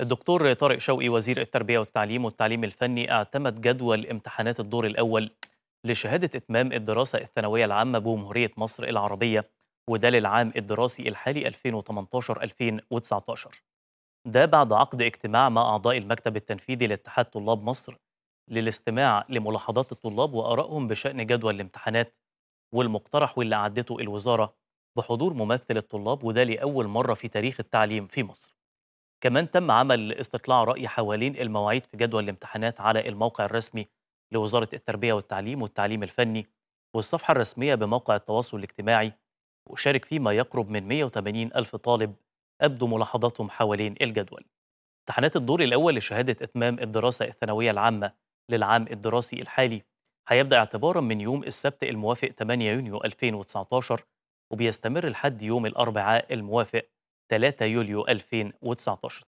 الدكتور طارق شوقي وزير التربية والتعليم والتعليم الفني اعتمد جدول امتحانات الدور الأول لشهادة إتمام الدراسة الثانوية العامة بجمهورية مصر العربية وده للعام الدراسي الحالي 2018-2019 ده بعد عقد اجتماع مع أعضاء المكتب التنفيذي لاتحاد طلاب مصر للاستماع لملاحظات الطلاب وآرائهم بشأن جدول الامتحانات والمقترح واللي أعدته الوزارة بحضور ممثل الطلاب وده لأول مرة في تاريخ التعليم في مصر. كمان تم عمل استطلاع رأي حوالين المواعيد في جدول الامتحانات على الموقع الرسمي لوزارة التربية والتعليم والتعليم الفني والصفحة الرسمية بموقع التواصل الاجتماعي وشارك فيه ما يقرب من 180 ألف طالب أبدوا ملاحظاتهم حوالين الجدول. امتحانات الدور الأول لشهادة إتمام الدراسة الثانوية العامة للعام الدراسي الحالي هيبدأ اعتبارا من يوم السبت الموافق 8 يونيو 2019 وبيستمر لحد يوم الأربعاء الموافق. 3 يوليو 2019